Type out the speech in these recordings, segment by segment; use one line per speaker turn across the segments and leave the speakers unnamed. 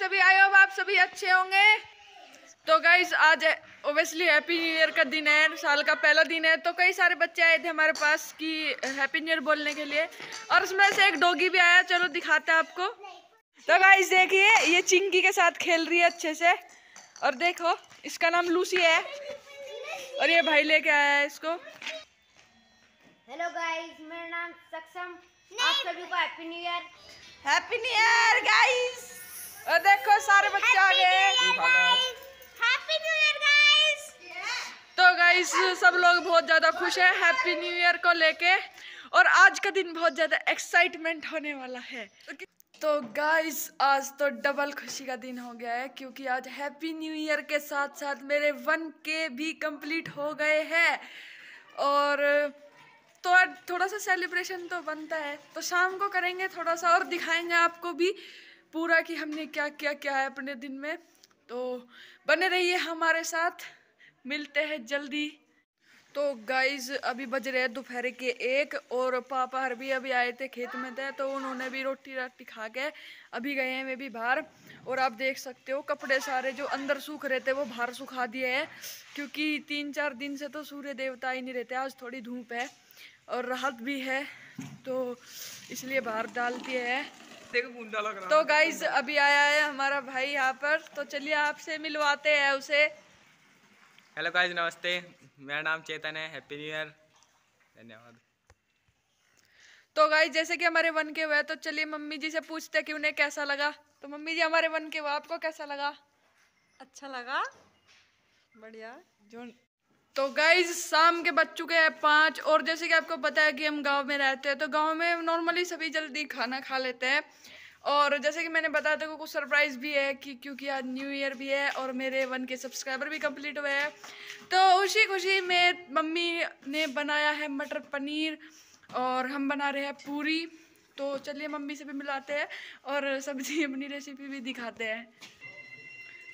सभी आए हो आप सभी अच्छे होंगे। तो गाइज़ आज ओबियसली हैप्पी न्यू ईयर का दिन है साल का पहला दिन है तो कई सारे बच्चे आए थे हमारे पास कि हैप्पी न्यू ईयर बोलने के लिए। और उसमें से एक डोगी भी आया चलो दिखाते हैं आपको। तो गाइज़ देखिए ये चिंकी के साथ खेल रही है अच्छे से। और देखो इसका नाम लूसी है। और ये भाई लेके आया है इसको।
हेलो गाइस मेरा नाम सक्षम। आप सभी को happy new year
happy new year guys और देखो सारे बच्चे आ गए
हैप्पी न्यू ईयर गाइस
सब लोग बहुत ज़्यादा खुश है हैप्पी न्यू ईयर को लेके। और आज का दिन बहुत ज़्यादा एक्साइटमेंट होने वाला है। तो गाइस आज तो डबल खुशी का दिन हो गया है, क्योंकि आज हैप्पी न्यू ईयर के साथ साथ मेरे वन के भी कंप्लीट हो गए हैं। और तो थोड़ा सा सेलिब्रेशन तो बनता है। तो शाम को करेंगे थोड़ा सा और दिखाएँगे आपको भी पूरा कि हमने क्या क्या क्या है अपने दिन में। तो बने रहिए हमारे साथ। मिलते हैं जल्दी। तो गाइज़ अभी बज रहे हैं दोपहर के एक और पापा हर भी अभी आए थे खेत में थे तो उन्होंने भी रोटी राटी खा के अभी गए हैं वे भी बाहर। और आप देख सकते हो कपड़े सारे जो अंदर सूख रहे थे वो बाहर सुखा दिए हैं क्योंकि तीन चार दिन से तो सूर्य देवता ही नहीं रहते आज थोड़ी धूप है और राहत भी है तो इसलिए बाहर डाल दिए है। तो गाइज़ अभी आया है हमारा भाई यहाँ पर तो चलिए आपसे मिलवाते हैं उसे।
हेलो गाइज़ नमस्ते। मेरा नाम चेतन है हैप्पी न्यू ईयर धन्यवाद।
तो गाइज़ जैसे कि हमारे वन के हुए तो चलिए मम्मी जी से पूछते हैं कि उन्हें कैसा लगा। तो मम्मी जी हमारे वन के हुए आपको कैसा लगा?
अच्छा लगा। बढ़िया।
जो तो गाइज़ शाम के बज चुके हैं पाँच और जैसे कि आपको पता है कि हम गाँव में रहते हैं तो गाँव में नॉर्मली सभी जल्दी खाना खा लेते हैं। और जैसे कि मैंने बताया था, कुछ सरप्राइज़ भी है कि क्योंकि आज न्यू ईयर भी है और मेरे वन के सब्सक्राइबर भी कंप्लीट हुए हैं। तो उसी खुशी में मम्मी ने बनाया है मटर पनीर और हम बना रहे हैं पूरी। तो चलिए मम्मी से भी मिलाते हैं और सब्ज़ी अपनी रेसिपी भी दिखाते हैं।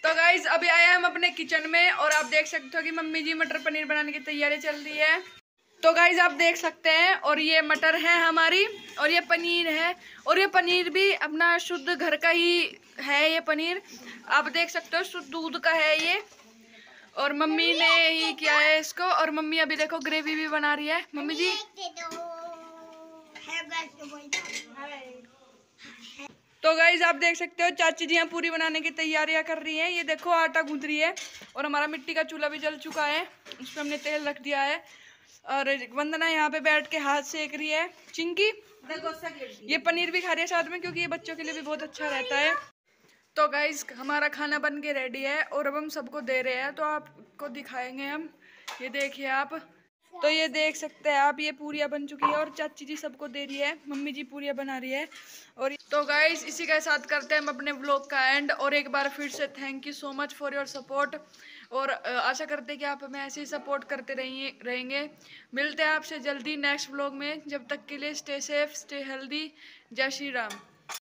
तो गाइज़ अभी आए हम अपने किचन में और आप देख सकते हो कि मम्मी जी मटर पनीर बनाने की तैयारी चल रही है। तो गाइज़ आप देख सकते हैं, और ये मटर है हमारी, और ये पनीर है, और ये पनीर भी अपना शुद्ध घर का ही है ये पनीर। आप देख सकते हो, शुद्ध दूध का है ये। और मम्मी ने ही किया है इसको, और मम्मी अभी देखो ग्रेवी भी बना रही है। मम्मी जी? तो गाइज़ आप देख सकते हो चाची जी यहाँ पूरी बनाने की तैयारियाँ कर रही हैं। ये देखो, आटा गूंद रही है, और हमारा मिट्टी का चूल्हा भी जल चुका है। उस पर हमने तेल रख दिया है। और वंदना यहाँ पे बैठ के हाथ सेक रही है। चिंकी ये पनीर भी खा रही है साथ में क्योंकि ये बच्चों के लिए भी बहुत अच्छा रहता है। तो गाइज़ हमारा खाना बन के रेडी है और अब हम सबको दे रहे हैं तो आपको दिखाएँगे हम। ये देखिए आप। तो ये देख सकते हैं, आप ये पूरिया बन चुकी है और चाची जी सबको दे रही है, मम्मी जी पूरिया बना रही है। और तो गाइस इसी के साथ करते हैं हम अपने ब्लॉग का एंड और एक बार फिर से thank you so much for your support और आशा करते हैं कि आप हमें ऐसे ही सपोर्ट करते रहिए, रहेंगे। मिलते हैं आपसे जल्दी नेक्स्ट ब्लॉग में, जब तक के लिए स्टे सेफ़ स्टे हेल्दी जय श्री राम।